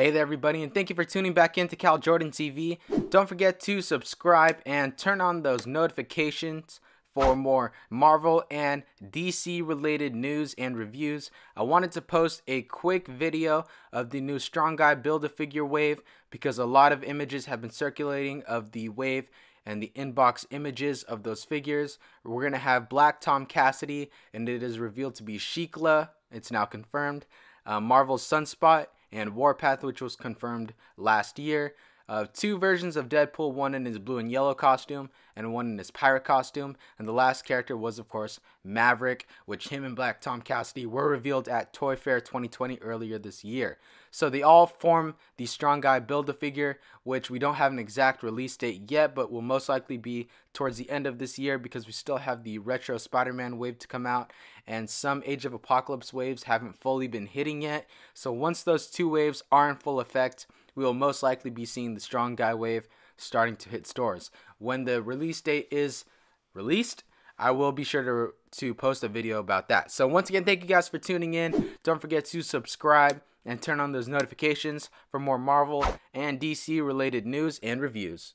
Hey there, everybody, and thank you for tuning back into Cal Jordan TV. Don't forget to subscribe and turn on those notifications for more Marvel and DC related news and reviews. I wanted to post a quick video of the new Strong Guy Build a Figure wave because a lot of images have been circulating of the wave and the inbox images of those figures. We're going to have Black Tom Cassidy, and it is revealed to be Sheikla. It's now confirmed. Uh, Marvel's Sunspot and Warpath, which was confirmed last year. Uh, two versions of Deadpool, one in his blue and yellow costume and one in his pirate costume. And the last character was, of course, Maverick, which him and Black Tom Cassidy were revealed at Toy Fair 2020 earlier this year. So they all form the Strong Guy Build a Figure, which we don't have an exact release date yet, but will most likely be towards the end of this year because we still have the Retro Spider Man wave to come out, and some Age of Apocalypse waves haven't fully been hitting yet. So once those two waves are in full effect, we will most likely be seeing the Strong Guy wave starting to hit stores. When the release date is released, I will be sure to, to post a video about that. So once again, thank you guys for tuning in. Don't forget to subscribe and turn on those notifications for more Marvel and DC related news and reviews.